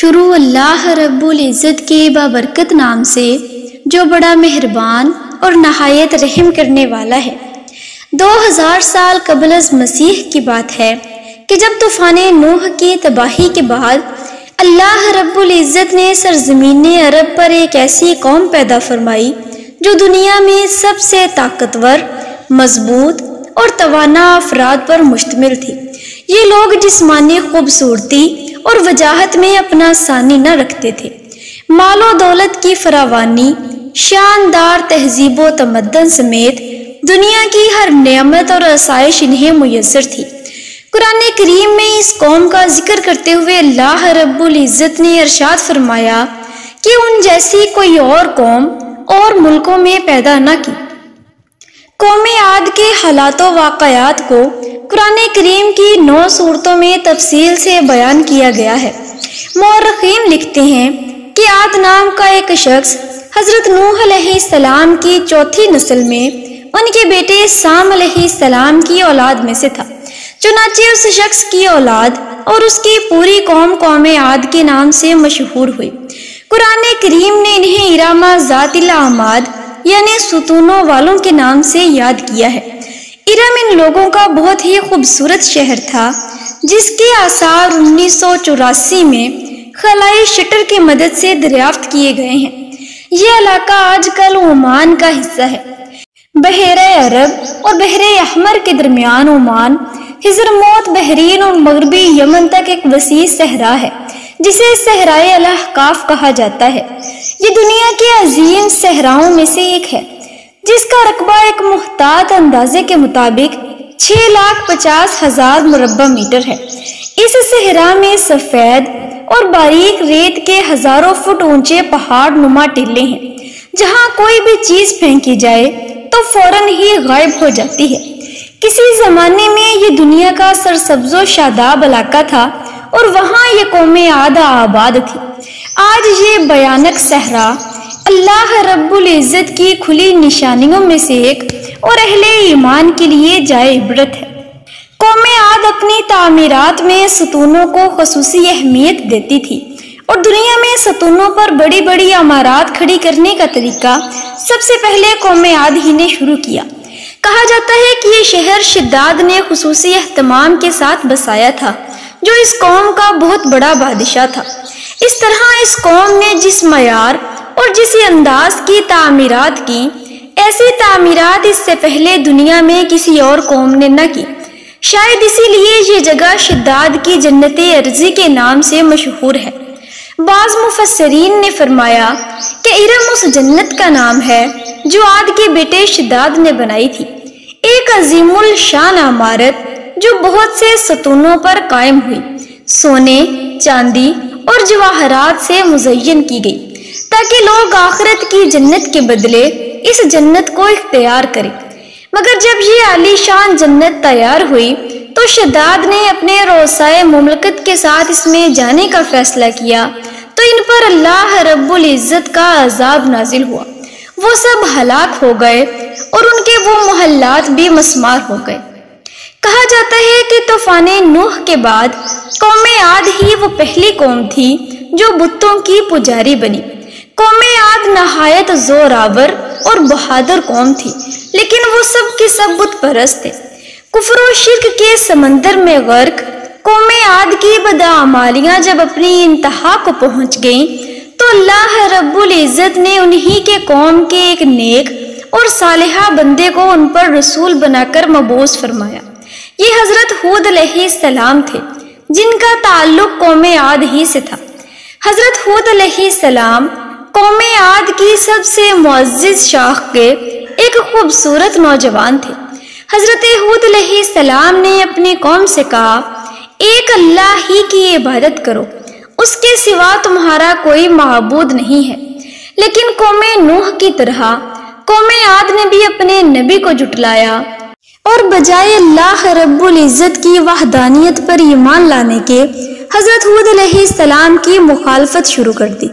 شروع اللہ رب العزت کے بابرکت نام سے جو بڑا مہربان اور نہایت رحم کرنے والا ہے۔ دو ہزار سال قبل از مسیح کی بات ہے کہ جب طوفان نوح کی تباہی کے بعد اللہ رب العزت نے سرزمین عرب پر ایک ایسی قوم پیدا فرمائی جو دنیا میں سب سے طاقتور، مضبوط اور توانا افراد پر مشتمل تھی۔ یہ لوگ جسمانی خوبصورتی اور وجاہت میں اپنا ثانی نہ رکھتے تھے۔ مال و دولت کی فراوانی، شاندار تہذیب و تمدن سمیت دنیا کی ہر نعمت اور آسائش انہیں میسر تھی۔ قرآن کریم میں اس قوم کا ذکر کرتے ہوئے اللہ رب العزت نے ارشاد فرمایا کہ ان جیسی کوئی اور قوم اور ملکوں میں پیدا نہ کی۔ قوم عاد کے حالات و واقعات کو قرآن کریم کی نو صورتوں میں تفصیل سے بیان کیا گیا ہے۔ مورخین لکھتے ہیں کہ عاد نام کا ایک شخص حضرت نوح علیہ السلام کی چوتھی نسل میں ان کے بیٹے سام علیہ السلام کی اولاد میں سے تھا۔ چنانچہ اس شخص کی اولاد اور اس کی پوری قوم قوم عاد کے نام سے مشہور ہوئی۔ قرآن کریم نے انہیں ارامہ ذات العماد یعنی ستونوں والوں کے نام سے یاد کیا ہے۔ ارم ان لوگوں کا بہت ہی خوبصورت شہر تھا، جس کے آثار انیس سو چوراسی میں خلائی شٹر کی مدد سے دریافت کیے گئے ہیں۔ یہ علاقہ آج کل عمان کا حصہ ہے۔ بحیر عرب اور بحر احمر کے درمیان عمان حضر موت بحرین اور مغربی یمن تک ایک وسیع صحرا ہے۔ جسے صحرائے الحقاف کہا جاتا ہے۔ یہ دنیا کے عظیم صحراؤں میں سے ایک ہے، جس کا رقبہ ایک محتاط اندازے کے مطابق چھ لاکھ پچاس ہزار مربع میٹر ہے۔ اس صحرا میں سفید اور باریک ریت کے ہزاروں فٹ اونچے پہاڑ نما ٹیلے ہیں۔ جہاں کوئی بھی چیز پھینکی جائے تو فوراً ہی غائب ہو جاتی ہے۔ کسی زمانے میں یہ دنیا کا سرسبز و شاداب علاقہ تھا اور وہاں یہ قوم آدھا آباد تھی۔ آج یہ بیانک صحرا اللہ رب العزت کی کھلی نشانیوں میں سے ایک اور اہل ایمان کے لیے جائے عبرت ہے۔ قوم عاد اپنی تعمیرات میں ستونوں کو خصوصی اہمیت دیتی تھی اور دنیا میں ستونوں پر بڑی بڑی عمارات کھڑی کرنے کا طریقہ سب سے پہلے قوم عاد ہی نے شروع کیا۔ کہا جاتا ہے کہ یہ شہر شداد نے خصوصی اہتمام کے ساتھ بسایا تھا۔ جو اس قوم کا بہت بڑا بادشاہ تھا۔ اس طرح اس قوم نے جس معیار اور جس انداز کی تعمیرات کی، ایسی تعمیرات اس سے پہلے دنیا میں کسی اور قوم نے نہ کی۔ شاید اسی لیے یہ جگہ شداد کی جنت ارضی کے نام سے مشہور ہے۔ بعض مفسرین نے فرمایا کہ ارم اس جنت کا نام ہے جو آد کے بیٹے شداد نے بنائی تھی۔ ایک عظیم الشان عمارت جو بہت سے ستونوں پر قائم ہوئی۔ سونے، چاندی اور جواہرات سے مزین کی گئی، تاکہ لوگ آخرت کی جنت کے بدلے اس جنت کو اختیار کریں۔ مگر جب یہ عالی شان جنت تیار ہوئی، تو شداد نے اپنے روسائے مملکت کے ساتھ اس میں جانے کا فیصلہ کیا۔ تو ان پر اللہ رب العزت کا عذاب نازل ہوا۔ وہ سب ہلاک ہو گئے اور ان کے وہ محلات بھی مسمار ہو گئے۔ کہا جاتا ہے کہ طوفان نوح کے بعد قوم عاد ہی وہ پہلی قوم تھی جو بتوں کی پجاری بنی۔ قوم عاد نہایت زور آور اور بہادر قوم تھی، لیکن وہ سب کے سب بت پرست تھے۔ کفر و شرک کے سمندر میں غرق، قوم عاد کی بدعمالیاں جب اپنی انتہا کو پہنچ گئیں، تو اللہ رب العزت نے انہی کے قوم کے ایک نیک اور صالحہ بندے کو ان پر رسول بنا کر مبوس فرمایا۔ یہ حضرت حود علیہ السلام تھے، جن کا تعلق قوم عاد ہی سے تھا۔ حضرت حود علیہ السلام قوم عاد کی سب سے معزز شاخ کے ایک خوبصورت نوجوان تھے۔ حضرت حود علیہ السلام نے اپنی قوم سے کہا، ایک اللہ ہی کی عبادت کرو، اس کے سوا تمہارا کوئی معبود نہیں ہے۔ لیکن قوم نوح کی طرح قوم عاد نے بھی اپنے نبی کو جٹلایا اور بجائے اللہ رب العزت کی وحدانیت پر ایمان لانے کے، حضرت حود علیہ السلام کی مخالفت شروع کر دی۔